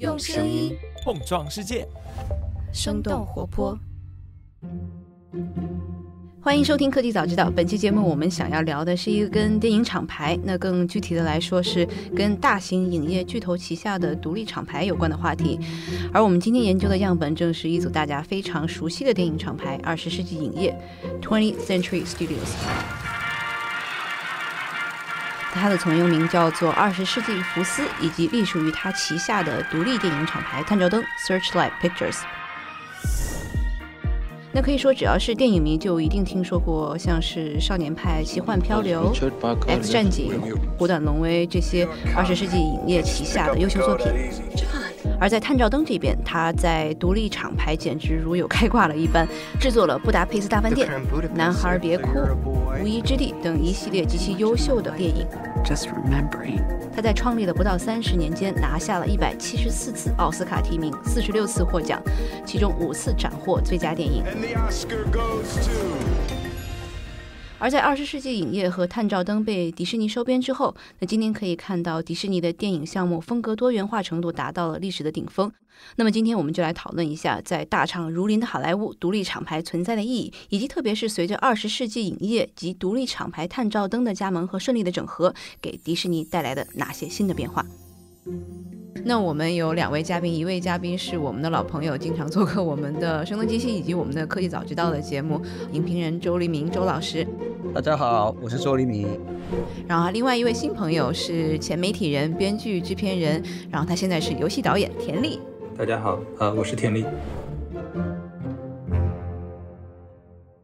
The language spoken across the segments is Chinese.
用声音碰撞世界，生动活泼。欢迎收听科技早知道。本期节目我们想要聊的是一个跟电影厂牌，那更具体的来说是跟大型影业巨头旗下的独立厂牌有关的话题。而我们今天研究的样本正是一组大家非常熟悉的电影厂牌——二十世纪影业 （Twentieth Century Studios）。它的曾用名叫做二十世纪福斯，以及隶属于它旗下的独立电影厂牌探照灯 （Searchlight Pictures）。那可以说，只要是电影迷，就一定听说过像是《少年派奇幻漂流》、《X 战警》、《虎胆龙威》这些二十世纪影业旗下的优秀作品。而在探照灯这边，他在独立厂牌简直如有开挂了一般，制作了《布达佩斯大饭店》《男孩别哭》《无依之地》等一系列极其优秀的电影。他在创立的不到三十年间，拿下了一百七十四次奥斯卡提名，四十六次获奖，其中五次斩获最佳电影。而在二十世纪影业和探照灯被迪士尼收编之后，那今天可以看到迪士尼的电影项目风格多元化程度达到了历史的顶峰。那么今天我们就来讨论一下，在大厂如林的好莱坞，独立厂牌存在的意义，以及特别是随着二十世纪影业及独立厂牌探照灯的加盟和顺利的整合，给迪士尼带来的哪些新的变化。那我们有两位嘉宾，一位嘉宾是我们的老朋友，经常做客我们的《声东击西》以及我们的《科技早知道》的节目，影评人周黎明周老师。大家好，我是周黎明。然后另外一位新朋友是前媒体人、编剧、制片人，然后他现在是游戏导演田丽。大家好，呃，我是田丽。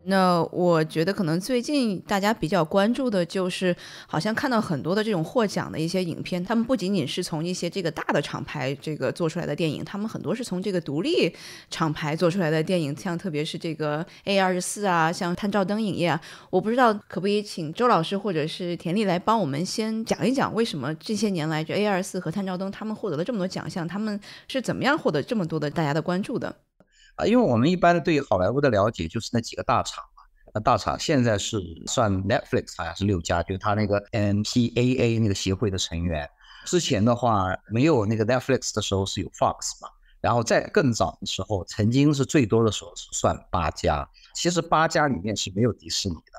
那我觉得可能最近大家比较关注的就是，好像看到很多的这种获奖的一些影片，他们不仅仅是从一些这个大的厂牌这个做出来的电影，他们很多是从这个独立厂牌做出来的电影，像特别是这个 A 二十四啊，像探照灯影业啊，我不知道可不可以请周老师或者是田丽来帮我们先讲一讲，为什么这些年来这 A 二十四和探照灯他们获得了这么多奖项，他们是怎么样获得这么多的大家的关注的？啊，因为我们一般对好莱坞的了解就是那几个大厂嘛。那大厂现在是算 Netflix 好像是六家，就是他那个 MPAA 那个协会的成员。之前的话没有那个 Netflix 的时候是有 Fox 嘛，然后在更早的时候，曾经是最多的时候是算八家。其实八家里面是没有迪士尼的，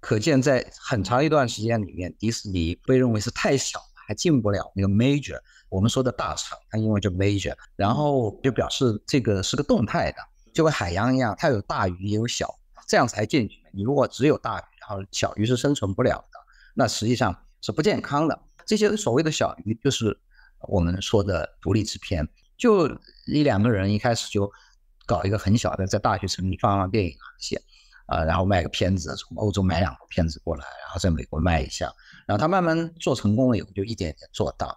可见在很长一段时间里面，迪士尼被认为是太小，还进不了那个 Major。我们说的大厂，它因为叫 major，然后就表示这个是个动态的，就跟海洋一样，它有大鱼也有小，这样才进去。你如果只有大鱼，然后小鱼是生存不了的，那实际上是不健康的。这些所谓的小鱼，就是我们说的独立制片，就一两个人一开始就搞一个很小的，在大学城里放放电影啊些，啊，然后卖个片子，从欧洲买两个片子过来，然后在美国卖一下，然后他慢慢做成功了以后，就一点点做大。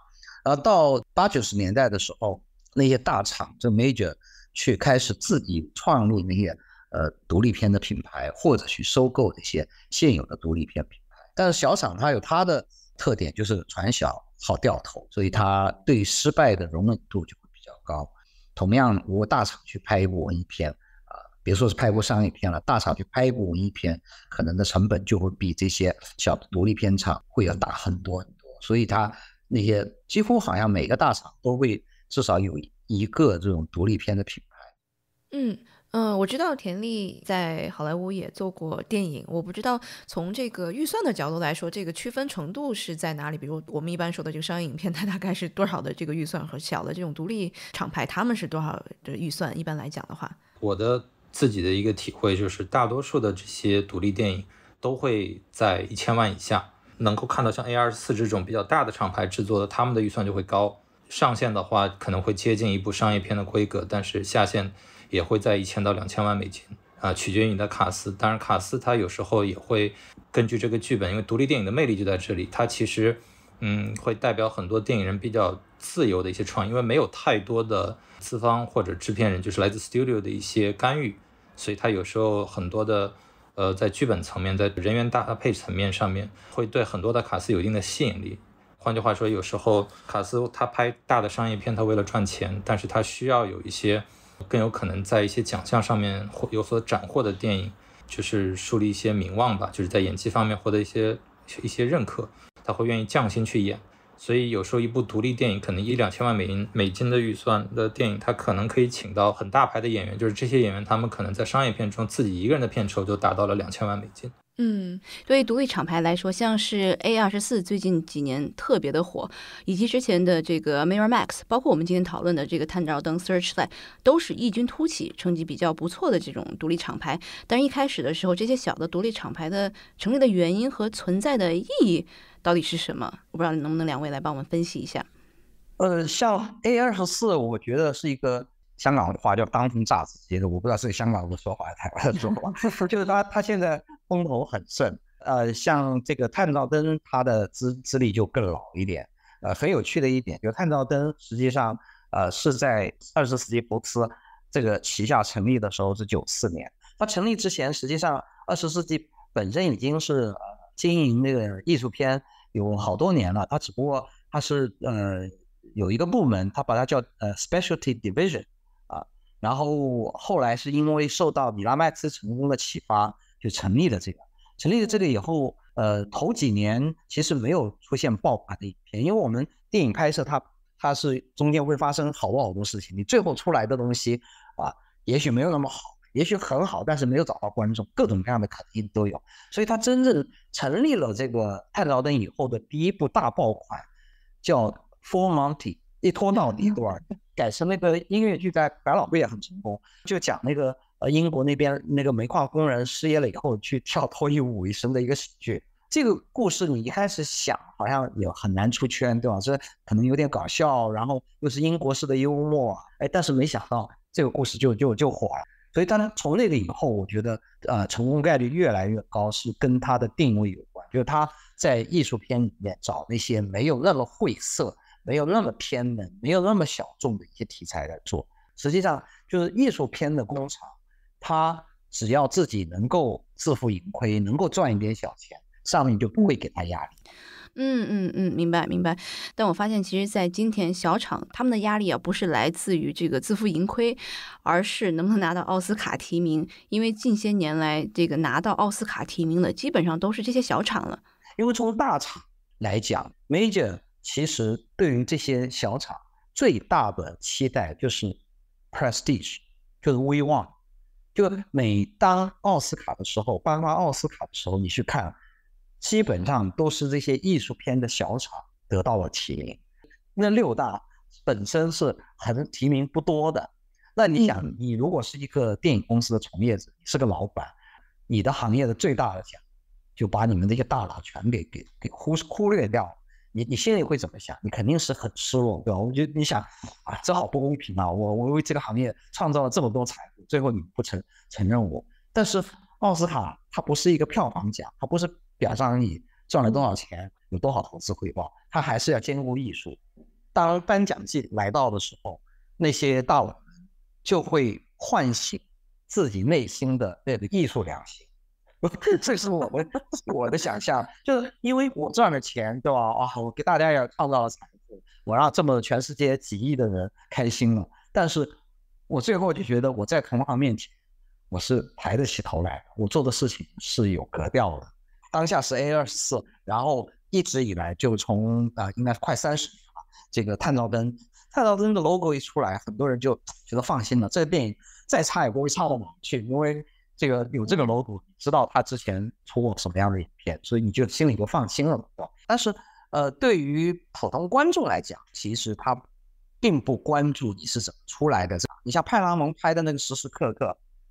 然后到八九十年代的时候，那些大厂这 major 去开始自己创立那些呃独立片的品牌，或者去收购那些现有的独立片品牌。但是小厂它有它的特点，就是船小好掉头，所以它对失败的容忍度就会比较高。同样，如果大厂去拍一部文艺片，别说是拍一部商业片了，大厂去拍一部文艺片，可能的成本就会比这些小的独立片厂会要大很多很多。所以它。那些几乎好像每个大厂都会至少有一个这种独立片的品牌。嗯嗯，我知道田丽在好莱坞也做过电影，我不知道从这个预算的角度来说，这个区分程度是在哪里？比如我们一般说的这个商业影片，它大概是多少的这个预算和小的这种独立厂牌，他们是多少的预算？一般来讲的话，我的自己的一个体会就是，大多数的这些独立电影都会在一千万以下。能够看到像 A 二四这种比较大的厂牌制作的，他们的预算就会高，上限的话可能会接近一部商业片的规格，但是下限也会在一千到两千万美金啊，取决于你的卡司。当然，卡司它有时候也会根据这个剧本，因为独立电影的魅力就在这里，它其实嗯会代表很多电影人比较自由的一些创意，因为没有太多的资方或者制片人就是来自 studio 的一些干预，所以它有时候很多的。呃，在剧本层面，在人员搭配层面上面，会对很多的卡司有一定的吸引力。换句话说，有时候卡司他拍大的商业片，他为了赚钱，但是他需要有一些更有可能在一些奖项上面获有所斩获的电影，就是树立一些名望吧，就是在演技方面获得一些一些认可，他会愿意降薪去演。所以有时候一部独立电影可能一两千万美金美金的预算的电影，它可能可以请到很大牌的演员，就是这些演员他们可能在商业片中自己一个人的片酬就达到了两千万美金。嗯，对于独立厂牌来说，像是 A 二十四最近几年特别的火，以及之前的这个 Mirror Max，包括我们今天讨论的这个探照灯 Searchlight，都是异军突起、成绩比较不错的这种独立厂牌。但是，一开始的时候，这些小的独立厂牌的成立的原因和存在的意义到底是什么？我不知道能不能两位来帮我们分析一下。呃，像 A 二十四，我觉得是一个。香港的话叫当红炸子鸡的，我不知道是香港的说法还是台湾的说法，就是他他现在风头很盛。呃，像这个探照灯，它的资资历就更老一点。呃，很有趣的一点，就探照灯实际上呃是在二十世纪福斯这个旗下成立的时候是九四年。它成立之前，实际上二十世纪本身已经是呃经营那个艺术片有好多年了。它只不过它是呃有一个部门，它把它叫呃 Specialty Division 啊。然后后来是因为受到米拉麦斯成功的启发，就成立了这个。成立了这个以后，呃，头几年其实没有出现爆款的影片，因为我们电影拍摄它它是中间会发生好多好多事情，你最后出来的东西啊，也许没有那么好，也许很好，但是没有找到观众，各种各样的肯定都有。所以它真正成立了这个探照灯以后的第一部大爆款，叫《Full Monty》，一拖到底对吧？改成那个音乐剧，在百老汇也很成功，就讲那个呃英国那边那个煤矿工人失业了以后去跳脱衣舞一生的一个喜剧。这个故事你一开始想好像也很难出圈，对吧？这可能有点搞笑，然后又是英国式的幽默，哎，但是没想到这个故事就就就火了。所以当然从那个以后，我觉得呃成功概率越来越高，是跟它的定位有关，就是他在艺术片里面找那些没有那么晦涩。没有那么偏门，没有那么小众的一些题材来做。实际上，就是艺术片的工厂，他只要自己能够自负盈亏，能够赚一点小钱，上面就不会给他压力。嗯嗯嗯，明白明白。但我发现，其实，在今天小厂他们的压力啊，不是来自于这个自负盈亏，而是能不能拿到奥斯卡提名。因为近些年来，这个拿到奥斯卡提名的基本上都是这些小厂了。因为从大厂来讲，major。其实对于这些小厂，最大的期待就是 prestige，就是威望。就每当奥斯卡的时候，颁发奥斯卡的时候，你去看，基本上都是这些艺术片的小厂得到了提名。那六大本身是很提名不多的。那你想，你如果是一个电影公司的从业者，你是个老板，你的行业的最大的奖，就把你们这些大佬全给给给忽忽略掉。你你心里会怎么想？你肯定是很失落，对吧？我觉得你想啊，这好不公平啊！我我为这个行业创造了这么多财富，最后你不承承认我。但是奥斯卡它不是一个票房奖，它不是表彰你赚了多少钱，有多少投资回报，它还是要兼顾艺术。当颁奖季来到的时候，那些大佬就会唤醒自己内心的那个艺术良心。这是我们我的想象，就是因为我赚了钱，对吧？啊，我给大家也创造了财富，我让这么全世界几亿的人开心了。但是，我最后就觉得我在同行面前，我是抬得起头来，我做的事情是有格调的。当下是 A 二十四，然后一直以来就从啊，应该是快三十年了。这个探照灯，探照灯的 logo 一出来，很多人就觉得放心了，这个电影再差也不会差到哪去，因为。这个有这个 logo，知道他之前出过什么样的影片，所以你就心里就放心了，对吧？但是，呃，对于普通观众来讲，其实他并不关注你是怎么出来的。你像派拉蒙拍的那个《时时刻刻》，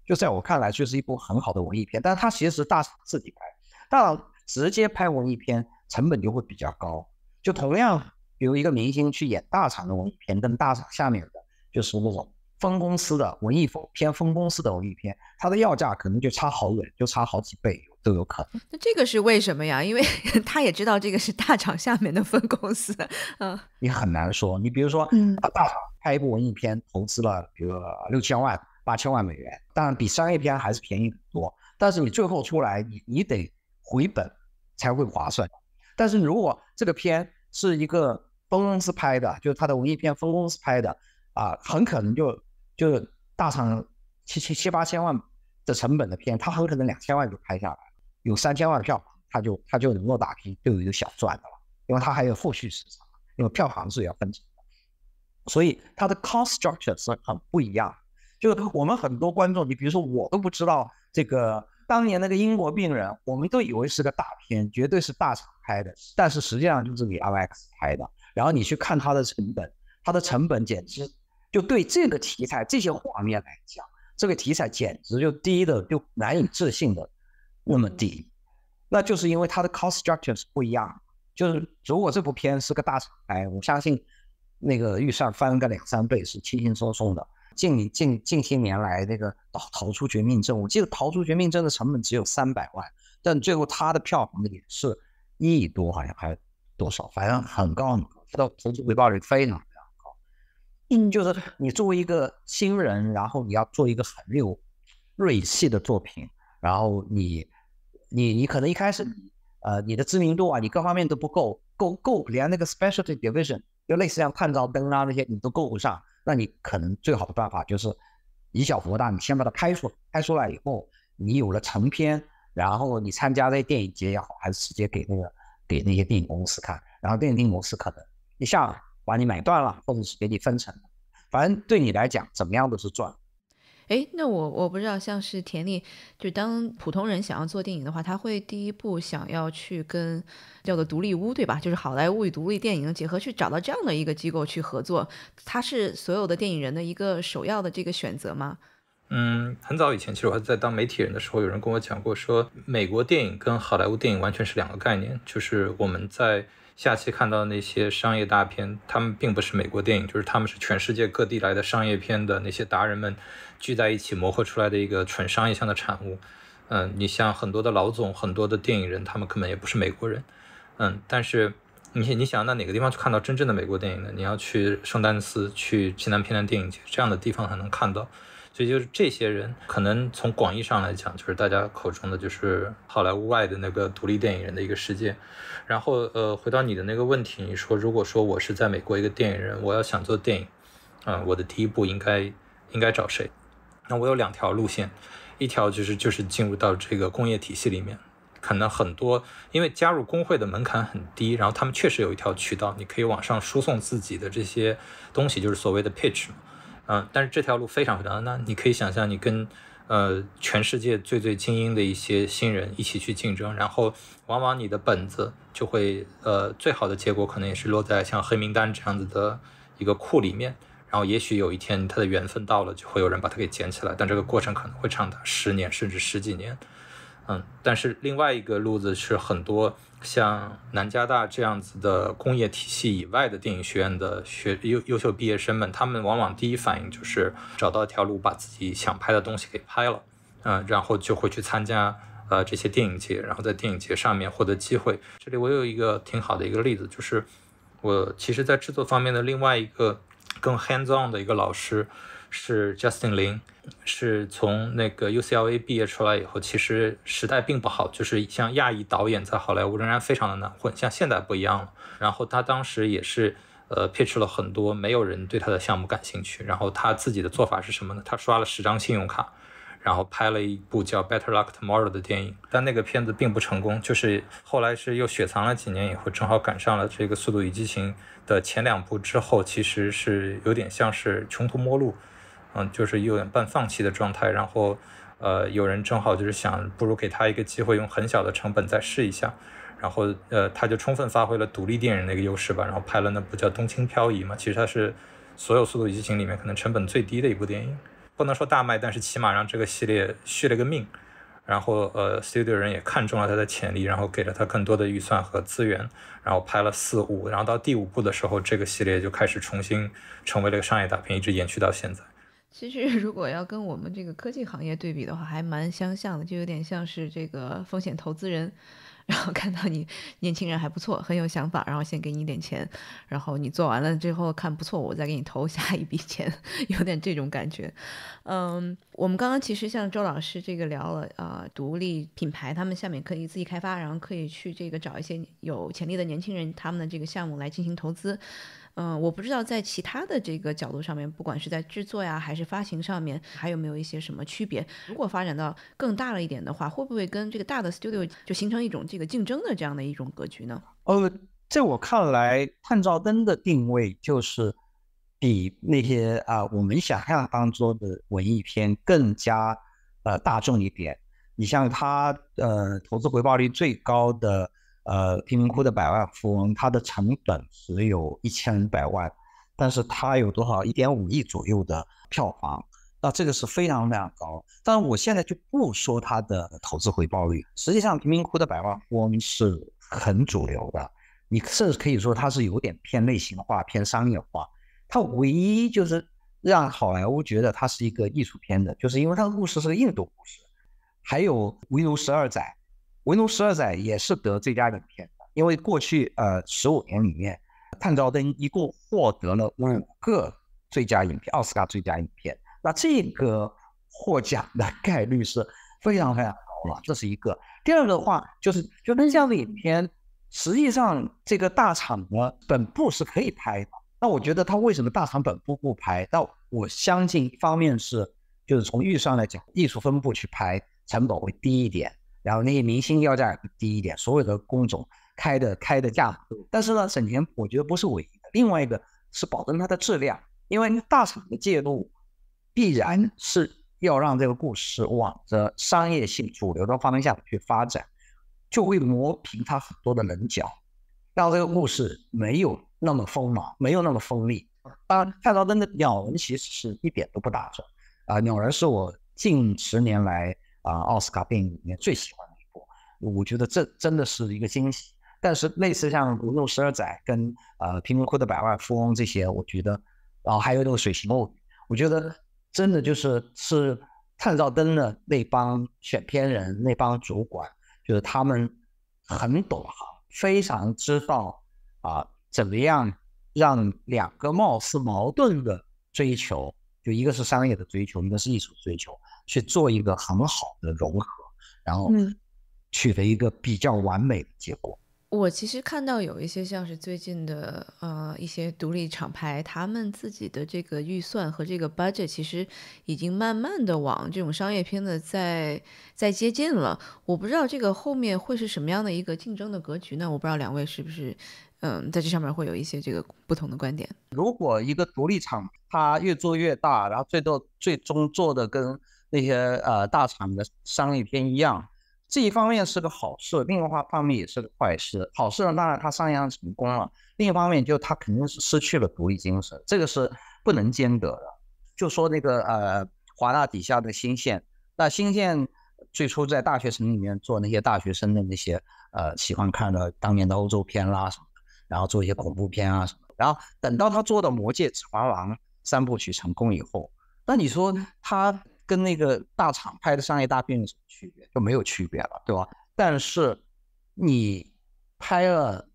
就在我看来就是一部很好的文艺片，但是它其实大厂自己拍，大厂直接拍文艺片成本就会比较高。就同样，比如一个明星去演大厂的文艺片，跟大厂下面的就是那种。分公司的文艺片，分公司的文艺片，它的要价可能就差好远，就差好几倍都有可能。那这个是为什么呀？因为 他也知道这个是大厂下面的分公司，嗯，你很难说。你比如说，嗯，大厂拍一部文艺片，投资了比如六千万、八千万美元，当然比商业片还是便宜很多。但是你最后出来，你你得回本才会划算。但是如果这个片是一个分公司拍的，就是他的文艺片分公司拍的啊，很可能就。就是大厂七七七八千万的成本的片，他很可能两千万就拍下来了，有三千万的票房，他就他就能够打拼，就有一个小赚的了，因为他还有后续市场。因为票房是要分成的，所以它的 cost structure 是很不一样。就是我们很多观众，你比如说我都不知道这个当年那个英国病人，我们都以为是个大片，绝对是大厂拍的，但是实际上就是给 RX 拍的。然后你去看它的成本，它的成本简直就对这个题材、这些画面来讲，这个题材简直就低的就难以置信的那么低。那就是因为它的 cost structure 是不一样。就是如果这部片是个大厂牌，我相信那个预算翻个两三倍是轻轻松松的。近近近些年来，那个《逃逃出绝命镇》，我记得《逃出绝命镇》的成本只有三百万，但最后它的票房也是一亿多，好像还多少，反正很高很高，它的投资回报率非常。嗯，就是你作为一个新人，然后你要做一个很有锐气的作品，然后你你你可能一开始呃你的知名度啊，你各方面都不够够够，连那个 specialty division 就类似像探照灯啊那些你都够不上。那你可能最好的办法就是以小博大，你先把它拍出来，拍出来以后，你有了成片，然后你参加那电影节也好，还是直接给那个给那些电影公司看，然后电影公司可能一下把你买断了，或者是给你分成，反正对你来讲怎么样都是赚。哎，那我我不知道，像是田丽，就当普通人想要做电影的话，他会第一步想要去跟叫做独立屋，对吧？就是好莱坞与独立电影的结合，去找到这样的一个机构去合作，它是所有的电影人的一个首要的这个选择吗？嗯，很早以前，其实我还在当媒体人的时候，有人跟我讲过，说美国电影跟好莱坞电影完全是两个概念，就是我们在。下期看到那些商业大片，他们并不是美国电影，就是他们是全世界各地来的商业片的那些达人们聚在一起磨合出来的一个纯商业性的产物。嗯，你像很多的老总，很多的电影人，他们根本也不是美国人。嗯，但是你你想到哪个地方去看到真正的美国电影呢？你要去圣丹斯，去西南偏南电影节这样的地方才能看到。所以就是这些人，可能从广义上来讲，就是大家口中的就是好莱坞外的那个独立电影人的一个世界。然后，呃，回到你的那个问题，你说如果说我是在美国一个电影人，我要想做电影，嗯，我的第一步应该应该找谁？那我有两条路线，一条就是就是进入到这个工业体系里面，可能很多因为加入工会的门槛很低，然后他们确实有一条渠道，你可以往上输送自己的这些东西，就是所谓的 pitch。嗯，但是这条路非常非常难。你可以想象，你跟呃全世界最最精英的一些新人一起去竞争，然后往往你的本子就会呃最好的结果可能也是落在像黑名单这样子的一个库里面。然后也许有一天他的缘分到了，就会有人把它给捡起来。但这个过程可能会长达十年甚至十几年。嗯，但是另外一个路子是很多。像南加大这样子的工业体系以外的电影学院的学优优秀毕业生们，他们往往第一反应就是找到一条路，把自己想拍的东西给拍了，嗯，然后就会去参加呃这些电影节，然后在电影节上面获得机会。这里我有一个挺好的一个例子，就是我其实在制作方面的另外一个更 hands on 的一个老师。是 Justin 林是从那个 UCLA 毕业出来以后，其实时代并不好，就是像亚裔导演在好莱坞仍然非常的难混，像现在不一样了。然后他当时也是，呃，pitch 了很多，没有人对他的项目感兴趣。然后他自己的做法是什么呢？他刷了十张信用卡，然后拍了一部叫《Better Luck Tomorrow》的电影，但那个片子并不成功。就是后来是又雪藏了几年以后，正好赶上了这个《速度与激情》的前两部之后，其实是有点像是穷途末路。嗯，就是有点半放弃的状态，然后，呃，有人正好就是想，不如给他一个机会，用很小的成本再试一下，然后，呃，他就充分发挥了独立电影的一个优势吧，然后拍了那部叫《冬青漂移》嘛，其实它是所有《速度与激情》里面可能成本最低的一部电影，不能说大卖，但是起码让这个系列续了个命，然后，呃，studio 人也看中了他的潜力，然后给了他更多的预算和资源，然后拍了四五，然后到第五部的时候，这个系列就开始重新成为了个商业大片，一直延续到现在。其实，如果要跟我们这个科技行业对比的话，还蛮相像的，就有点像是这个风险投资人，然后看到你年轻人还不错，很有想法，然后先给你点钱，然后你做完了之后看不错，我再给你投下一笔钱，有点这种感觉。嗯，我们刚刚其实像周老师这个聊了啊，独立品牌他们下面可以自己开发，然后可以去这个找一些有潜力的年轻人，他们的这个项目来进行投资。嗯，我不知道在其他的这个角度上面，不管是在制作呀，还是发行上面，还有没有一些什么区别？如果发展到更大了一点的话，会不会跟这个大的 studio 就形成一种这个竞争的这样的一种格局呢？呃，在我看来，探照灯的定位就是比那些啊我们想象当中的文艺片更加呃大众一点。你像它呃投资回报率最高的呃贫民窟的百万富翁，它的成本只有一千五百万，但是它有多少一点五亿左右的票房，那这个是非常非常高。但是我现在就不说它的投资回报率，实际上贫民窟的百万富翁是很主流的。你甚至可以说它是有点偏类型化、偏商业化。它唯一就是让好莱坞觉得它是一个艺术片的，就是因为它的故事是个印度故事。还有《维奴十二载》，《维奴十二载》也是得最佳影片的，因为过去呃十五年里面，《探照灯》一共获得了五个最佳影片，奥斯卡最佳影片。那这个获奖的 概率是非常非常高了，这是一个。第二个的话，就是就跟这样的影片。实际上，这个大厂呢，本部是可以拍的。那我觉得他为什么大厂本部不拍？那我相信一方面是，就是从预算来讲，艺术分部去拍成本会低一点，然后那些明星要价低一点，所有的工种开的开的价。但是呢，省钱我觉得不是唯一的，另外一个是保证它的质量，因为大厂的介入必然是要让这个故事往着商业性主流的方向去发展。就会磨平它很多的棱角，让这个故事没有那么锋芒，没有那么锋利。当然，看到灯的鸟人其实是一点都不打折啊。鸟人是我近十年来啊奥斯卡电影里面最喜欢的一部，我觉得这真的是一个惊喜。但是类似像《如怒十二载》跟呃《贫民窟的百万富翁》这些，我觉得，然后还有那个《水形物语》，我觉得真的就是是探照灯的那帮选片人、那帮主管。就是他们很懂行，非常知道啊，怎么样让两个貌似矛盾的追求，就一个是商业的追求，一个是艺术追求，去做一个很好的融合，然后取得一个比较完美的结果。我其实看到有一些像是最近的呃一些独立厂牌，他们自己的这个预算和这个 budget 其实已经慢慢的往这种商业片的在在接近了。我不知道这个后面会是什么样的一个竞争的格局呢？我不知道两位是不是嗯在这上面会有一些这个不同的观点。如果一个独立厂它越做越大，然后最多最终做的跟那些呃大厂的商业片一样。这一方面是个好事，另一方面也是个坏事。好事呢，当然它商业上成功了；另一方面，就它肯定是失去了独立精神，这个是不能兼得的。就说那个呃，华纳底下的新线，那新线最初在大学城里面做那些大学生的那些呃喜欢看的当年的欧洲片啦什么，然后做一些恐怖片啊什么。然后等到他做的《魔戒》《指环王》三部曲成功以后，那你说他？跟那个大厂拍的商业大片有什么区别？就没有区别了，对吧？但是你拍了《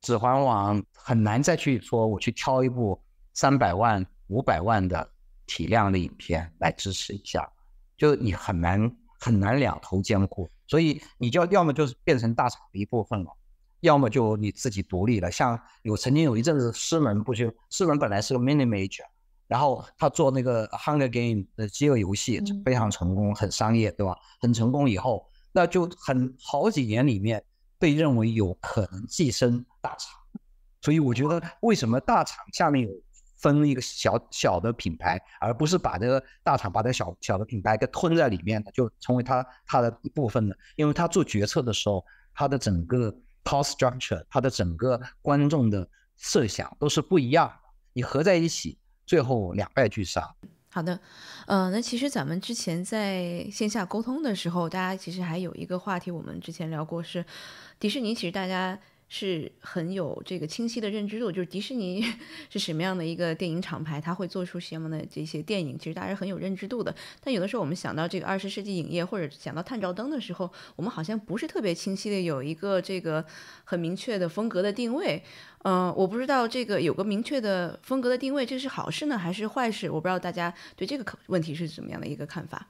指环王》，很难再去说我去挑一部三百万、五百万的体量的影片来支持一下，就你很难很难两头兼顾，所以你就要么就是变成大厂的一部分了，要么就你自己独立了。像有曾经有一阵子，师门不就师门本来是个 mini major。然后他做那个《Hunger Game》的饥饿游戏非常成功，很商业，对吧？很成功以后，那就很好几年里面被认为有可能跻身大厂。所以我觉得，为什么大厂下面有分一个小小的品牌，而不是把这个大厂把这个小小的品牌给吞在里面呢？就成为它它的一部分呢？因为他做决策的时候，他的整个 cost structure，他的整个观众的设想都是不一样的。你合在一起。最后两败俱伤。好的，呃，那其实咱们之前在线下沟通的时候，大家其实还有一个话题，我们之前聊过是迪士尼，其实大家。是很有这个清晰的认知度，就是迪士尼 是什么样的一个电影厂牌，它会做出什么样的这些电影，其实大家很有认知度的。但有的时候我们想到这个二十世纪影业，或者想到探照灯的时候，我们好像不是特别清晰的有一个这个很明确的风格的定位。嗯，我不知道这个有个明确的风格的定位，这是好事呢还是坏事？我不知道大家对这个问题是怎么样的一个看法。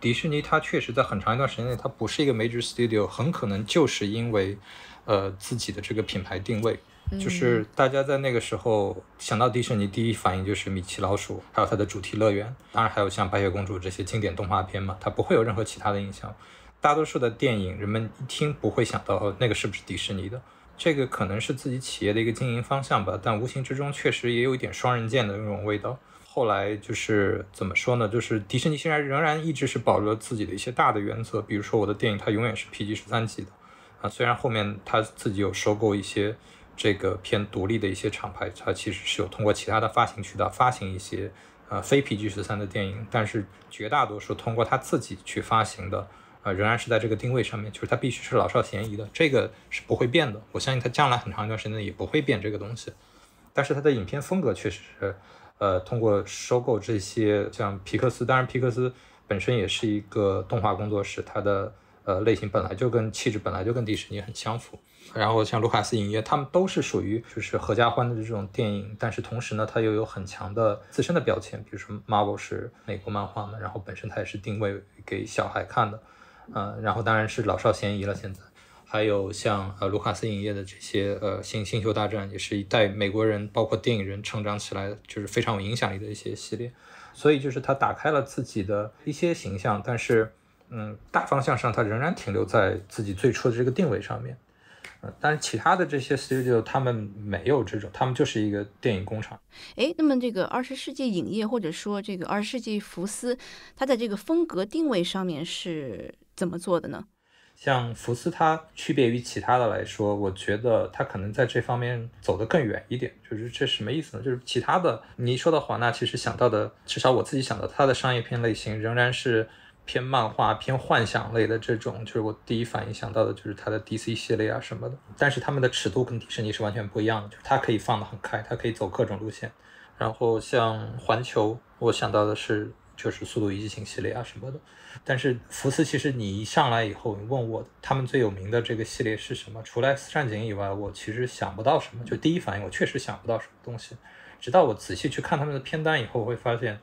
迪士尼它确实在很长一段时间内，它不是一个 major studio，很可能就是因为。呃，自己的这个品牌定位，就是大家在那个时候想到迪士尼，第一反应就是米奇老鼠，还有它的主题乐园，当然还有像白雪公主这些经典动画片嘛，它不会有任何其他的印象。大多数的电影，人们一听不会想到哦那个是不是迪士尼的。这个可能是自己企业的一个经营方向吧，但无形之中确实也有一点双刃剑的那种味道。后来就是怎么说呢？就是迪士尼现在仍然一直是保留了自己的一些大的原则，比如说我的电影它永远是 PG 十三级的啊。虽然后面他自己有收购一些这个偏独立的一些厂牌，他其实是有通过其他的发行渠道发行一些呃非 PG 十三的电影，但是绝大多数通过他自己去发行的啊，仍然是在这个定位上面，就是他必须是老少咸宜的，这个是不会变的。我相信他将来很长一段时间也不会变这个东西，但是他的影片风格确实是。呃，通过收购这些像皮克斯，当然皮克斯本身也是一个动画工作室，它的呃类型本来就跟气质本来就跟迪士尼很相符。然后像卢卡斯影业，他们都是属于就是合家欢的这种电影，但是同时呢，它又有很强的自身的标签，比如说 Marvel 是美国漫画嘛，然后本身它也是定位给小孩看的，嗯，然后当然是老少咸宜了现在。还有像呃卢卡斯影业的这些呃星星球大战，也是一代美国人包括电影人成长起来就是非常有影响力的一些系列，所以就是他打开了自己的一些形象，但是嗯大方向上它仍然停留在自己最初的这个定位上面，嗯，但是其他的这些 studio 他们没有这种，他们就是一个电影工厂。哎，那么这个二十世纪影业或者说这个二十世纪福斯，它在这个风格定位上面是怎么做的呢？像福斯，它区别于其他的来说，我觉得它可能在这方面走得更远一点。就是这什么意思呢？就是其他的，你一说到华纳，其实想到的，至少我自己想到，它的商业片类型仍然是偏漫画、偏幻想类的这种。就是我第一反应想到的就是它的 DC 系列啊什么的。但是他们的尺度跟迪士尼是完全不一样的，就是它可以放得很开，它可以走各种路线。然后像环球，我想到的是就是《速度与激情》系列啊什么的。但是福斯其实你一上来以后，你问我他们最有名的这个系列是什么？除了《X 战警》以外，我其实想不到什么。就第一反应，我确实想不到什么东西。直到我仔细去看他们的片单以后，会发现，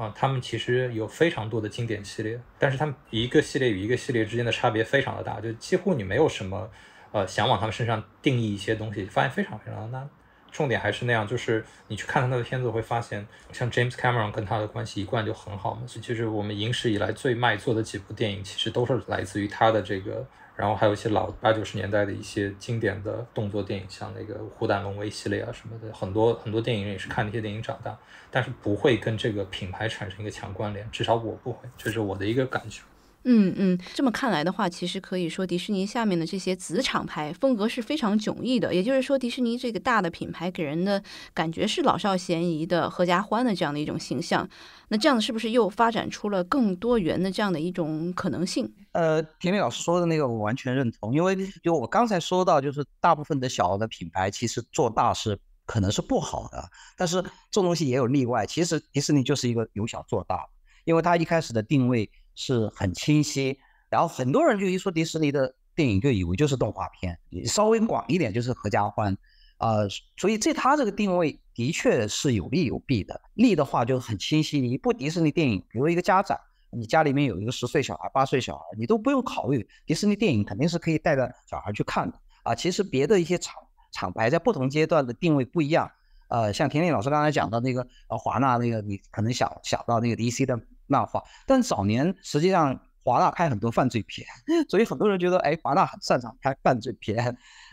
啊，他们其实有非常多的经典系列，但是他们一个系列与一个系列之间的差别非常的大，就几乎你没有什么，呃，想往他们身上定义一些东西，发现非常非常的难。重点还是那样，就是你去看他的片子，会发现像 James Cameron 跟他的关系一贯就很好嘛。其实我们影史以来最卖座的几部电影，其实都是来自于他的这个。然后还有一些老八九十年代的一些经典的动作电影，像那个《虎胆龙威》系列啊什么的，很多很多电影人也是看那些电影长大，但是不会跟这个品牌产生一个强关联，至少我不会，这是我的一个感觉。嗯嗯，这么看来的话，其实可以说迪士尼下面的这些子厂牌风格是非常迥异的。也就是说，迪士尼这个大的品牌给人的感觉是老少咸宜的、合家欢的这样的一种形象。那这样子是不是又发展出了更多元的这样的一种可能性？呃，田丽老师说的那个我完全认同，因为就我刚才说到，就是大部分的小的品牌其实做大是可能是不好的，但是这东西也有例外。其实迪士尼就是一个由小做大，因为它一开始的定位。是很清晰，然后很多人就一说迪士尼的电影就以为就是动画片，稍微广一点就是合家欢，啊，所以这它这个定位的确是有利有弊的。利的话就很清晰，一部迪士尼电影，比如一个家长，你家里面有一个十岁小孩、八岁小孩，你都不用考虑，迪士尼电影肯定是可以带着小孩去看的啊。其实别的一些厂厂牌在不同阶段的定位不一样，呃，像田丽老师刚才讲的那个呃华纳那个，你可能想想到那个 DC 的。漫画，但早年实际上华纳拍很多犯罪片，所以很多人觉得，哎，华纳很擅长拍犯罪片。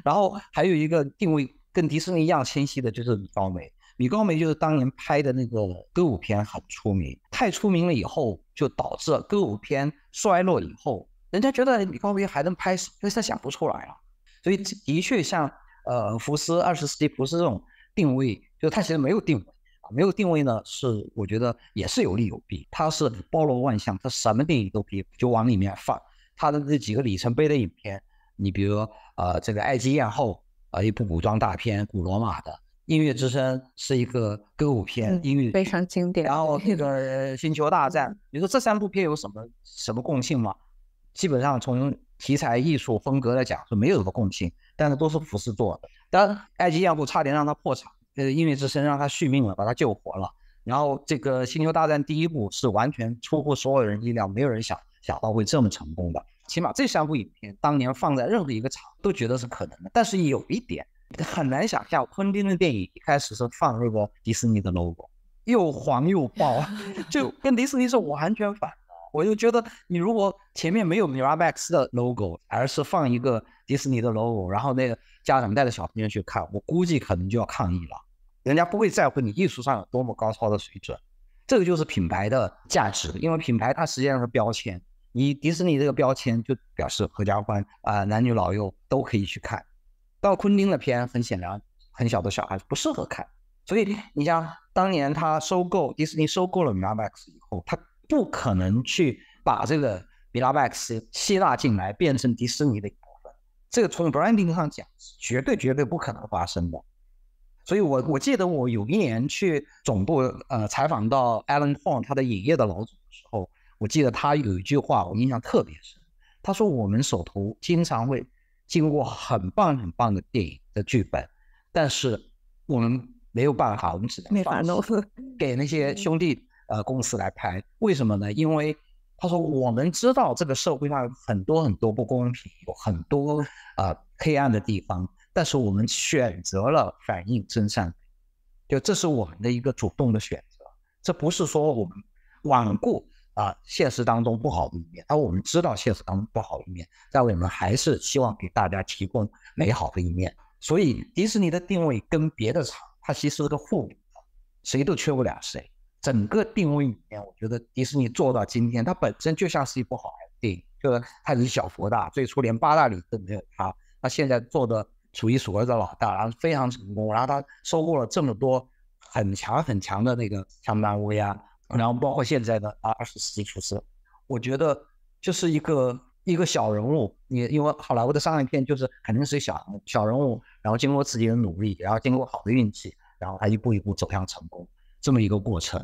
然后还有一个定位跟迪士尼一样清晰的，就是米高梅。米高梅就是当年拍的那个歌舞片很出名，太出名了以后，就导致歌舞片衰落以后，人家觉得米高梅还能拍，因为他想不出来了。所以的确像呃福斯二十世纪福斯这种定位，就它其实没有定位。没有定位呢，是我觉得也是有利有弊。它是包罗万象，它什么电影都可以就往里面放。它的那几个里程碑的影片，你比如呃这个《埃及艳后》啊，一部古装大片，古罗马的《音乐之声》是一个歌舞片，音乐非常经典。然后那个《星球大战》，你说这三部片有什么什么共性吗？基本上从题材、艺术风格来讲是没有什么共性，但是都是福斯做的。当然，《爱姬艳后》差点让它破产。呃，音乐之声让他续命了，把他救活了。然后这个《星球大战》第一部是完全出乎所有人意料，没有人想想到会这么成功的。起码这三部影片当年放在任何一个场都觉得是可能的。但是有一点很难想象，昆汀的电影一开始是放那个迪士尼的 logo，又黄又爆，就跟迪士尼是完全反的。我就觉得你如果前面没有 Miramax 的 logo，而是放一个迪士尼的 logo，然后那个家长带着小朋友去看，我估计可能就要抗议了。人家不会在乎你艺术上有多么高超的水准，这个就是品牌的价值，因为品牌它实际上是标签。你迪士尼这个标签就表示合家欢啊，男女老幼都可以去看。到昆汀的片，很显然很小的小孩不适合看。所以你像当年他收购迪士尼收购了 Miramax 以后，他不可能去把这个 Miramax 吸纳进来，变成迪士尼的一部分。这个从 branding 上讲，绝对绝对不可能发生的。所以我我记得我有一年去总部呃采访到 Alan Horn 他的影业的老总的时候，我记得他有一句话我印象特别深，他说我们手头经常会经过很棒很棒的电影的剧本，但是我们没有办法，我们只能没法弄，给那些兄弟呃公司来拍。为什么呢？因为他说我们知道这个社会上有很多很多不公平，有很多呃黑暗的地方，但是我们选择了反映真善美，就这是我们的一个主动的选择。这不是说我们罔顾啊现实当中不好的一面，而我们知道现实当中不好的一面，但我们还是希望给大家提供美好的一面。所以迪士尼的定位跟别的厂。它其实是个互补的，谁都缺不了谁。整个定位里面，我觉得迪士尼做到今天，它本身就像是一部好电影，就是它是小佛大，最初连八大里都没有它，它现在做的数一数二的老大，然后非常成功，然后他收购了这么多很强很强的那个像漫威啊，然后包括现在的啊二十世纪福斯，我觉得就是一个一个小人物，你因为好莱坞的商业片就是肯定是小小人物。然后经过自己的努力，然后经过好的运气，然后他一步一步走向成功，这么一个过程。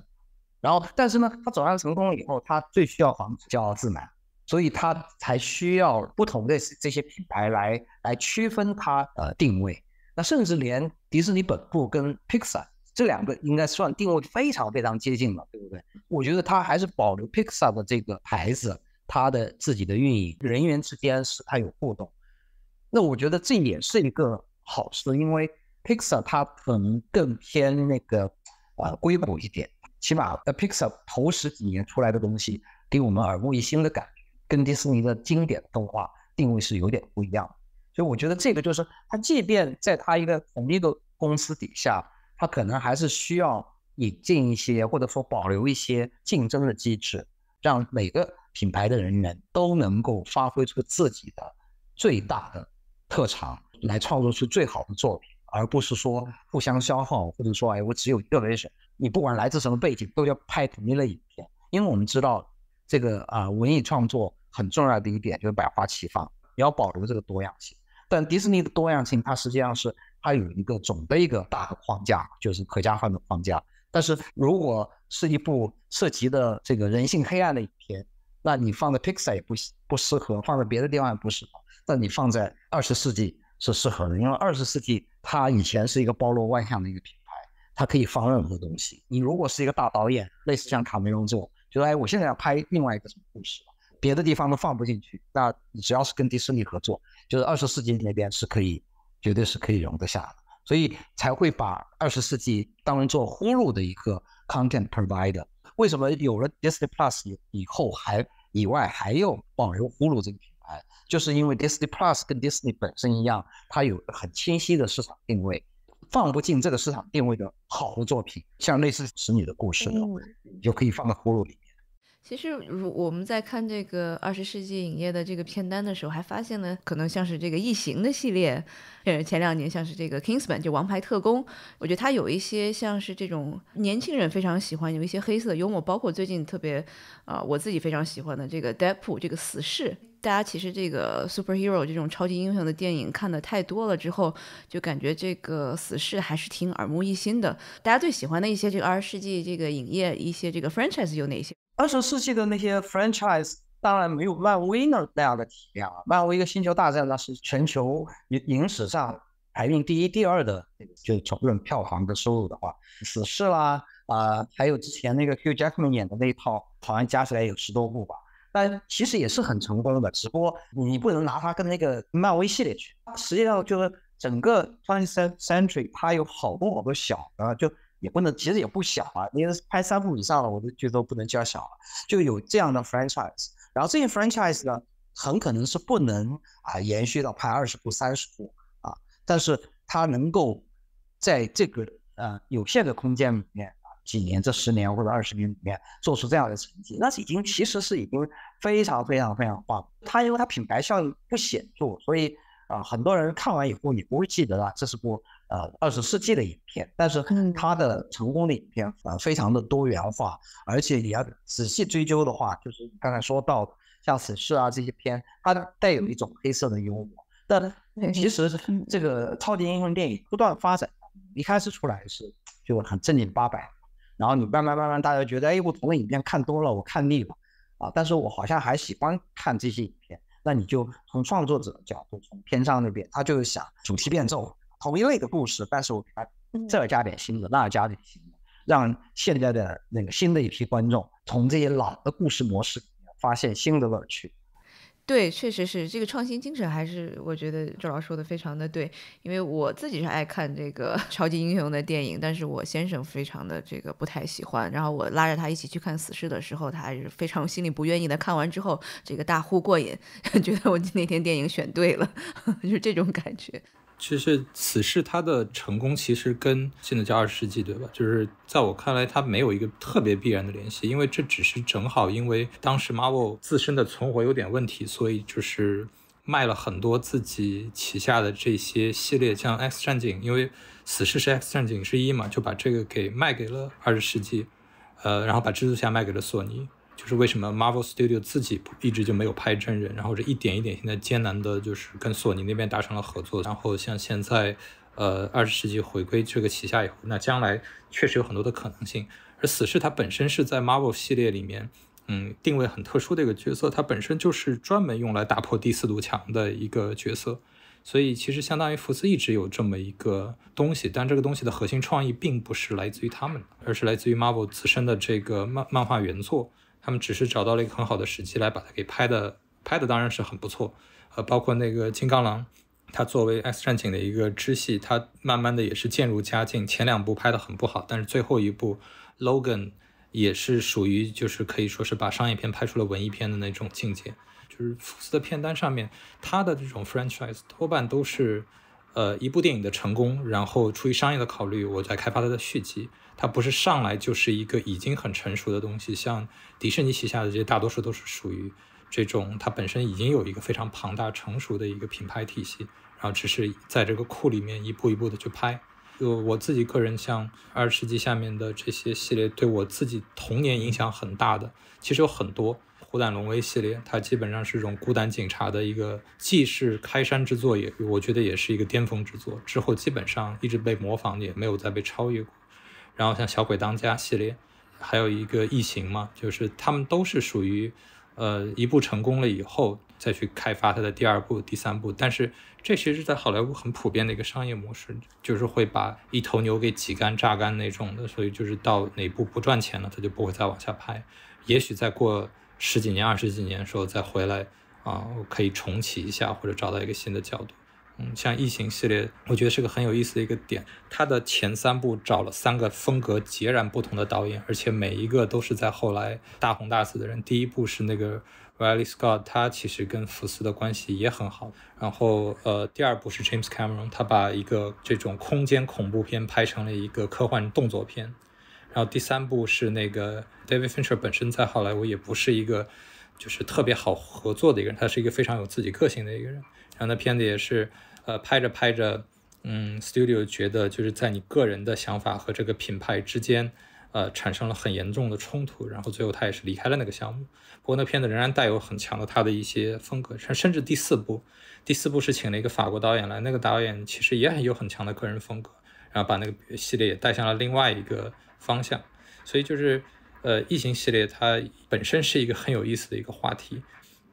然后，但是呢，他走向成功以后，他最需要防止骄傲自满，所以他才需要不同的这些品牌来来区分他呃定位。那甚至连迪士尼本部跟 Pixar 这两个应该算定位非常非常接近了，对不对？我觉得他还是保留 Pixar 的这个牌子，他的自己的运营人员之间是他有互动。那我觉得这也是一个。好事，因为 Pixar 它可能更偏那个啊硅谷一点，起码 Pixar 头十几年出来的东西给我们耳目一新的感，跟迪士尼的经典动画定位是有点不一样。所以我觉得这个就是它，即便在它一个同一个公司底下，它可能还是需要引进一些或者说保留一些竞争的机制，让每个品牌的人员都能够发挥出自己的最大的特长。来创作出最好的作品，而不是说互相消耗，或者说哎，我只有一个 vision，你不管来自什么背景，都要拍同一类影片。因为我们知道这个啊，文艺创作很重要的一点就是百花齐放，你要保留这个多样性。但迪士尼的多样性，它实际上是它有一个总的一个大的框架，就是可加换的框架。但是如果是一部涉及的这个人性黑暗的影片，那你放在 Pixar 也不不适合，放在别的地方也不适合。但你放在二十世纪。是适合的，因为二十世纪它以前是一个包罗万象的一个品牌，它可以放任何东西。你如果是一个大导演，类似像卡梅隆这种，就说哎，我现在要拍另外一个什么故事，别的地方都放不进去，那你只要是跟迪士尼合作，就是二十世纪那边是可以，绝对是可以容得下的，所以才会把二十世纪当成做呼噜的一个 content provider。为什么有了 Disney Plus 以以后还以外还有保留呼噜这个品牌？就是因为 Disney Plus 跟 Disney 本身一样，它有很清晰的市场定位，放不进这个市场定位的好的作品，像类似《使女的故事》的，就可以放到葫芦里面。其实，如我们在看这个二十世纪影业的这个片单的时候，还发现呢，可能像是这个异形的系列，呃，前两年像是这个 Kingsman 就王牌特工，我觉得它有一些像是这种年轻人非常喜欢，有一些黑色幽默，包括最近特别啊，我自己非常喜欢的这个 Deadpool 这个死侍。大家其实这个 superhero 这种超级英雄的电影看的太多了之后，就感觉这个死侍还是挺耳目一新的。大家最喜欢的一些这个二十世纪这个影业一些这个 franchise 有哪些？二十世纪的那些 franchise 当然没有漫威那那样的体量啊。漫威一个星球大战那是全球影影史上排名第一、第二的，就是从论票房的收入的话，死侍啦啊，还有之前那个 Hugh Jackman 演的那一套，好像加起来有十多部吧。但其实也是很成功的，只不过你不能拿它跟那个漫威系列去。实际上就是整个 Twentieth Century，它有好多好多小的，就也不能，其实也不小啊。你拍三部以上了，我都觉得不能叫小了。就有这样的 franchise，然后这些 franchise 呢，很可能是不能啊延续到拍二十部、三十部啊，但是它能够在这个呃有限的空间里面，几年、这十年或者二十年里面做出这样的成绩，那是已经其实是已经非常非常非常棒。它因为它品牌效应不显著，所以啊很多人看完以后也不会记得啊，这是部。呃，二十世纪的影片，但是它的成功的影片呃非常的多元化，而且你要仔细追究的话，就是刚才说到像《死侍》啊这些片，它带有一种黑色的幽默。但其实这个超级英雄电影不断发展，一开始出来是就很正经八百，然后你慢慢慢慢大家觉得，哎，我同的影片看多了，我看腻了啊，但是我好像还喜欢看这些影片，那你就从创作者的角度，从篇章那边，他就是想主题变奏。同一类的故事，但是我给他这儿加点新的，那儿加点新的，让现在的那个新的一批观众从这些老的故事模式发现新的乐趣。对，确实是这个创新精神，还是我觉得周老师说的非常的对。因为我自己是爱看这个 超级英雄的电影，但是我先生非常的这个不太喜欢。然后我拉着他一起去看《死侍》的时候，他还是非常心里不愿意的。看完之后，这个大呼过瘾，觉得我那天电影选对了，就是这种感觉。其实，此事它的成功其实跟现在叫二十世纪，对吧？就是在我看来，它没有一个特别必然的联系，因为这只是正好因为当时 Marvel 自身的存活有点问题，所以就是卖了很多自己旗下的这些系列，像 X 战警，因为死侍是 X 战警之一嘛，就把这个给卖给了二十世纪，呃，然后把蜘蛛侠卖给了索尼。就是为什么 Marvel Studio 自己一直就没有拍真人，然后这一点一点现在艰难的，就是跟索尼那边达成了合作，然后像现在，呃，二十世纪回归这个旗下以后，那将来确实有很多的可能性。而死侍它本身是在 Marvel 系列里面，嗯，定位很特殊的一个角色，它本身就是专门用来打破第四堵墙的一个角色，所以其实相当于福斯一直有这么一个东西，但这个东西的核心创意并不是来自于他们，而是来自于 Marvel 自身的这个漫漫画原作。他们只是找到了一个很好的时机来把它给拍的，拍的当然是很不错，呃，包括那个金刚狼，它作为 X 战警的一个支系，它慢慢的也是渐入佳境。前两部拍的很不好，但是最后一部 Logan 也是属于就是可以说是把商业片拍出了文艺片的那种境界。就是福斯的片单上面，它的这种 franchise 多半都是，呃，一部电影的成功，然后出于商业的考虑，我在开发它的续集。它不是上来就是一个已经很成熟的东西，像迪士尼旗下的这些大多数都是属于这种，它本身已经有一个非常庞大成熟的一个品牌体系，然后只是在这个库里面一步一步的去拍。就我自己个人，像二十世纪下面的这些系列，对我自己童年影响很大的，其实有很多。虎胆龙威系列，它基本上是这种孤胆警察的一个，既是开山之作，也我觉得也是一个巅峰之作。之后基本上一直被模仿，也没有再被超越过。然后像小鬼当家系列，还有一个异形嘛，就是他们都是属于，呃，一部成功了以后再去开发它的第二部、第三部。但是这其实是在好莱坞很普遍的一个商业模式，就是会把一头牛给挤干、榨干那种的。所以就是到哪部不赚钱了，他就不会再往下拍。也许再过十几年、二十几年的时候再回来啊，可以重启一下，或者找到一个新的角度。嗯，像异形系列，我觉得是个很有意思的一个点。它的前三部找了三个风格截然不同的导演，而且每一个都是在后来大红大紫的人。第一部是那个 Riley Scott，他其实跟福斯的关系也很好。然后，呃，第二部是 James Cameron，他把一个这种空间恐怖片拍成了一个科幻动作片。然后第三部是那个 David Fincher，本身在好莱坞也不是一个就是特别好合作的一个人，他是一个非常有自己个性的一个人。然后那片子也是，呃，拍着拍着，嗯，studio 觉得就是在你个人的想法和这个品牌之间，呃，产生了很严重的冲突，然后最后他也是离开了那个项目。不过那片子仍然带有很强的他的一些风格，甚甚至第四部，第四部是请了一个法国导演来，那个导演其实也很有很强的个人风格，然后把那个系列也带向了另外一个方向。所以就是，呃，异形系列它本身是一个很有意思的一个话题，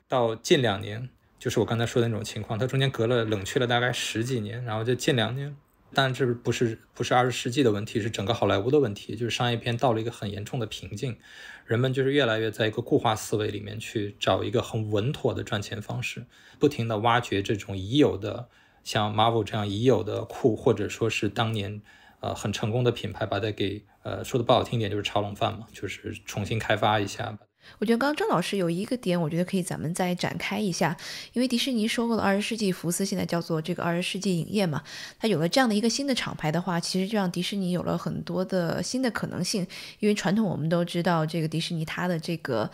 到近两年。就是我刚才说的那种情况，它中间隔了冷却了大概十几年，然后就近两年，但这不是不是二十世纪的问题，是整个好莱坞的问题，就是商业片到了一个很严重的瓶颈，人们就是越来越在一个固化思维里面去找一个很稳妥的赚钱方式，不停的挖掘这种已有的像 Marvel 这样已有的库，或者说是当年呃很成功的品牌，把它给呃说的不好听点就是炒冷饭嘛，就是重新开发一下。我觉得刚刚张老师有一个点，我觉得可以咱们再展开一下，因为迪士尼收购了二十世纪福斯，现在叫做这个二十世纪影业嘛，它有了这样的一个新的厂牌的话，其实就让迪士尼有了很多的新的可能性，因为传统我们都知道这个迪士尼它的这个。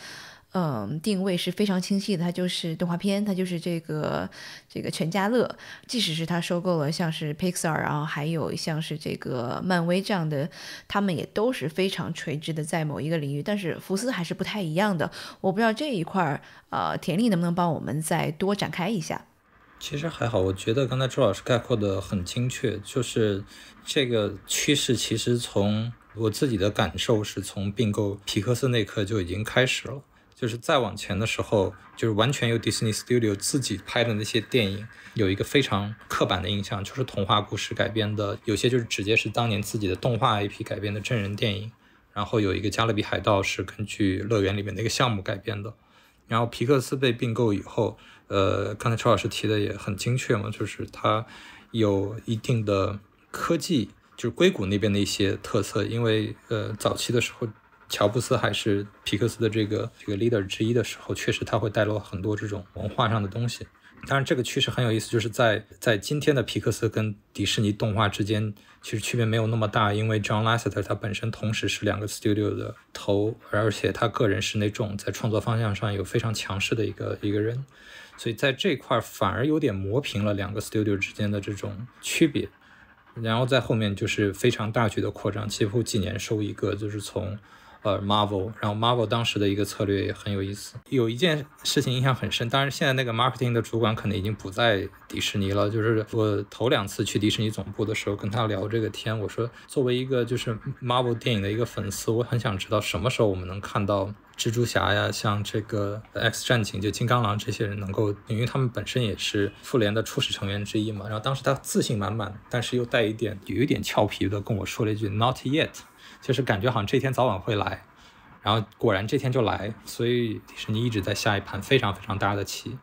嗯，定位是非常清晰的，它就是动画片，它就是这个这个全家乐。即使是它收购了像是 Pixar，然后还有像是这个漫威这样的，他们也都是非常垂直的在某一个领域。但是福斯还是不太一样的。我不知道这一块儿，呃，田丽能不能帮我们再多展开一下？其实还好，我觉得刚才周老师概括的很精确，就是这个趋势其实从我自己的感受是从并购皮克斯那刻就已经开始了。就是再往前的时候，就是完全由 Disney Studio 自己拍的那些电影，有一个非常刻板的印象，就是童话故事改编的，有些就是直接是当年自己的动画 IP 改编的真人电影。然后有一个《加勒比海盗》是根据乐园里面的一个项目改编的。然后皮克斯被并购以后，呃，刚才邱老师提的也很精确嘛，就是它有一定的科技，就是硅谷那边的一些特色，因为呃，早期的时候。乔布斯还是皮克斯的这个这个 leader 之一的时候，确实他会带入很多这种文化上的东西。当然，这个趋势很有意思，就是在在今天的皮克斯跟迪士尼动画之间，其实区别没有那么大，因为 John Lasseter 他本身同时是两个 studio 的头，而且他个人是那种在创作方向上有非常强势的一个一个人，所以在这块儿反而有点磨平了两个 studio 之间的这种区别。然后在后面就是非常大局的扩张，几乎几年收一个，就是从。呃，Marvel，然后 Marvel 当时的一个策略也很有意思。有一件事情印象很深，当然现在那个 marketing 的主管可能已经不在迪士尼了。就是我头两次去迪士尼总部的时候，跟他聊这个天，我说作为一个就是 Marvel 电影的一个粉丝，我很想知道什么时候我们能看到蜘蛛侠呀，像这个 X 战警、就金刚狼这些人能够，因为他们本身也是复联的初始成员之一嘛。然后当时他自信满满，但是又带一点有一点俏皮的跟我说了一句 Not yet。就是感觉好像这天早晚会来，然后果然这天就来，所以迪士尼一直在下一盘非常非常大的棋，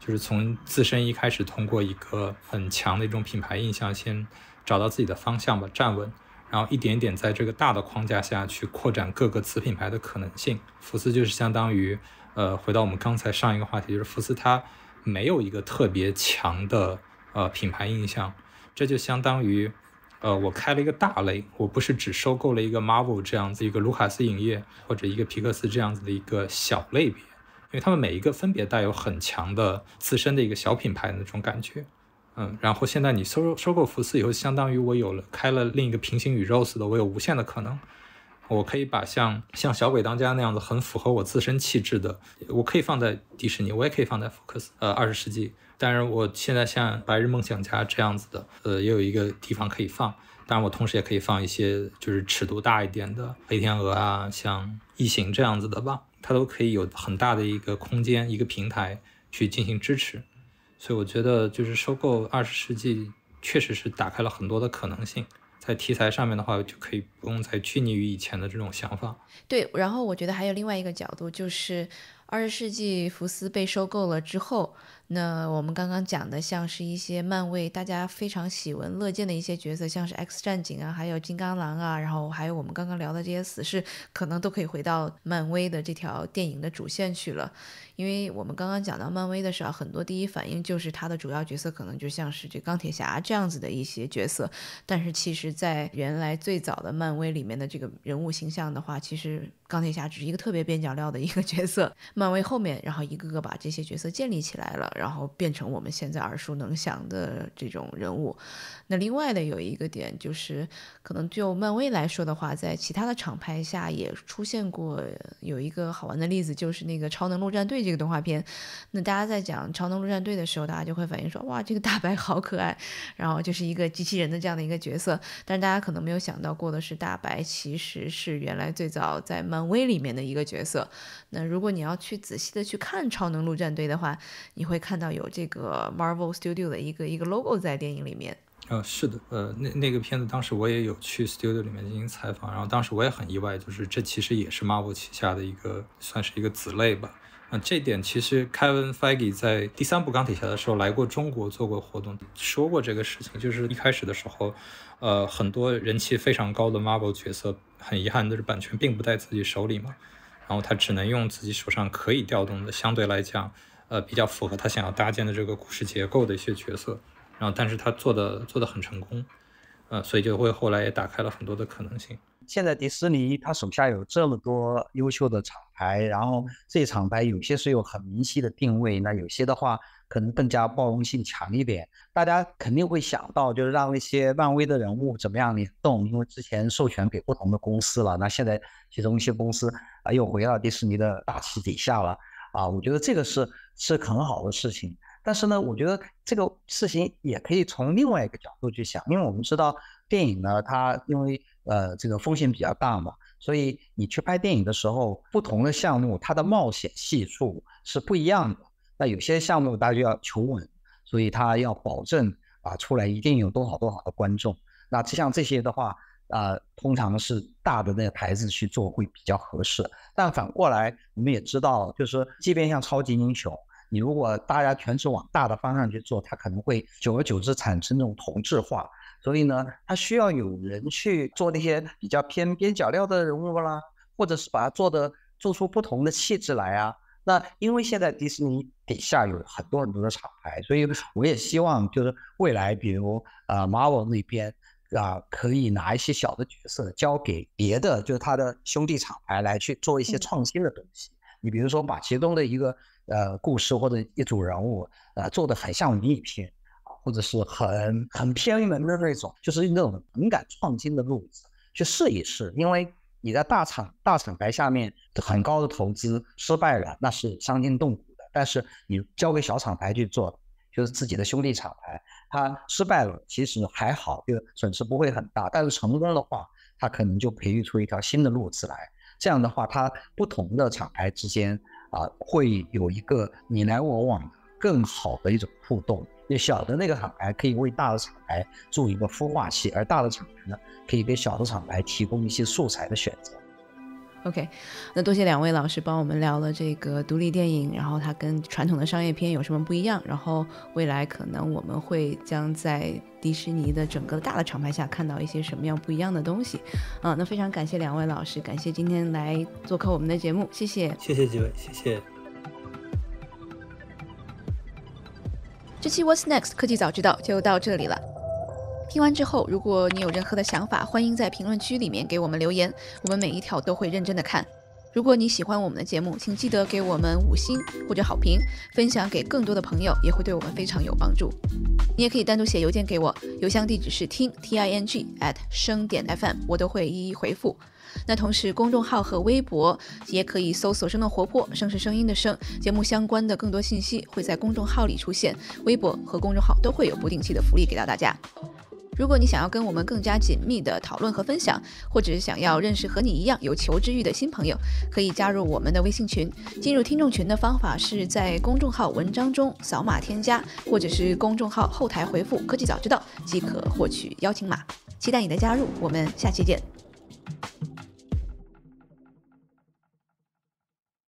就是从自身一开始通过一个很强的一种品牌印象，先找到自己的方向吧，站稳，然后一点点在这个大的框架下去扩展各个子品牌的可能性。福斯就是相当于，呃，回到我们刚才上一个话题，就是福斯它没有一个特别强的呃品牌印象，这就相当于。呃，我开了一个大类，我不是只收购了一个 Marvel 这样子一个卢卡斯影业或者一个皮克斯这样子的一个小类别，因为他们每一个分别带有很强的自身的一个小品牌的那种感觉，嗯，然后现在你收收购福斯以后，相当于我有了开了另一个平行宇宙似的，我有无限的可能，我可以把像像小鬼当家那样子很符合我自身气质的，我可以放在迪士尼，我也可以放在福克斯，呃，二十世纪。但是我现在像《白日梦想家》这样子的，呃，也有一个地方可以放。当然，我同时也可以放一些就是尺度大一点的《黑天鹅》啊，像《异形》这样子的吧，它都可以有很大的一个空间、一个平台去进行支持。所以我觉得，就是收购二十世纪确实是打开了很多的可能性。在题材上面的话，就可以不用再拘泥于以前的这种想法。对，然后我觉得还有另外一个角度，就是二十世纪福斯被收购了之后。那我们刚刚讲的，像是一些漫威大家非常喜闻乐见的一些角色，像是 X 战警啊，还有金刚狼啊，然后还有我们刚刚聊的这些死侍，可能都可以回到漫威的这条电影的主线去了。因为我们刚刚讲到漫威的时候，很多第一反应就是它的主要角色可能就像是这钢铁侠这样子的一些角色，但是其实，在原来最早的漫威里面的这个人物形象的话，其实钢铁侠只是一个特别边角料的一个角色。漫威后面，然后一个个把这些角色建立起来了，然后变成我们现在耳熟能详的这种人物。那另外的有一个点就是，可能就漫威来说的话，在其他的厂牌下也出现过有一个好玩的例子，就是那个超能陆战队。这个动画片，那大家在讲超能陆战队的时候，大家就会反映说，哇，这个大白好可爱，然后就是一个机器人的这样的一个角色。但是大家可能没有想到过的是，大白其实是原来最早在漫威里面的一个角色。那如果你要去仔细的去看超能陆战队的话，你会看到有这个 Marvel Studio 的一个一个 logo 在电影里面。呃，是的，呃，那那个片子当时我也有去 studio 里面进行采访，然后当时我也很意外，就是这其实也是 Marvel 旗下的一个算是一个子类吧。嗯，这点其实 Kevin Feige 在第三部钢铁侠的时候来过中国做过活动，说过这个事情。就是一开始的时候，呃，很多人气非常高的 Marvel 角色，很遗憾的是版权并不在自己手里嘛，然后他只能用自己手上可以调动的，相对来讲，呃，比较符合他想要搭建的这个故事结构的一些角色。然后，但是他做的做的很成功，呃，所以就会后来也打开了很多的可能性。现在迪士尼它手下有这么多优秀的厂牌，然后这些厂牌有些是有很明晰的定位，那有些的话可能更加包容性强一点。大家肯定会想到，就是让那些漫威的人物怎么样联动，因为之前授权给不同的公司了，那现在其中一些公司啊又回到迪士尼的大旗底下了啊，我觉得这个是是很好的事情。但是呢，我觉得这个事情也可以从另外一个角度去想，因为我们知道电影呢，它因为呃，这个风险比较大嘛，所以你去拍电影的时候，不同的项目它的冒险系数是不一样的。那有些项目大家就要求稳，所以它要保证啊出来一定有多少多少的观众。那像这些的话，啊，通常是大的那个牌子去做会比较合适。但反过来，我们也知道，就是即便像超级英雄，你如果大家全是往大的方向去做，它可能会久而久之产生这种同质化。所以呢，他需要有人去做那些比较偏边角料的人物啦，或者是把它做的做出不同的气质来啊。那因为现在迪士尼底下有很多很多的厂牌，所以我也希望就是未来，比如啊 Marvel 那边啊，可以拿一些小的角色交给别的，就是他的兄弟厂牌来去做一些创新的东西。你比如说把其中的一个呃故事或者一组人物呃做的很像文艺片。或者是很很偏门的那种，就是那种很敢创新的路子去试一试。因为你在大厂大厂牌下面很高的投资失败了，那是伤筋动骨的。但是你交给小厂牌去做，就是自己的兄弟厂牌，它失败了其实还好，就损失不会很大。但是成功的话，它可能就培育出一条新的路子来。这样的话，它不同的厂牌之间啊，会有一个你来我往更好的一种互动。就小的那个厂牌可以为大的厂牌做一个孵化器，而大的厂牌呢，可以给小的厂牌提供一些素材的选择。OK，那多谢两位老师帮我们聊了这个独立电影，然后它跟传统的商业片有什么不一样，然后未来可能我们会将在迪士尼的整个大的厂牌下看到一些什么样不一样的东西。啊，那非常感谢两位老师，感谢今天来做客我们的节目，谢谢，谢谢几位，谢谢。这期 What's Next 科技早知道就到这里了。听完之后，如果你有任何的想法，欢迎在评论区里面给我们留言，我们每一条都会认真的看。如果你喜欢我们的节目，请记得给我们五星或者好评，分享给更多的朋友，也会对我们非常有帮助。你也可以单独写邮件给我，邮箱地址是听 t i n g at 声点 fm，我都会一一回复。那同时，公众号和微博也可以搜索“生动活泼”，声是声音的声。节目相关的更多信息会在公众号里出现，微博和公众号都会有不定期的福利给到大家。如果你想要跟我们更加紧密的讨论和分享，或者是想要认识和你一样有求知欲的新朋友，可以加入我们的微信群。进入听众群的方法是在公众号文章中扫码添加，或者是公众号后台回复“科技早知道”即可获取邀请码。期待你的加入，我们下期见。